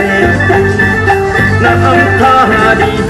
「なんたり」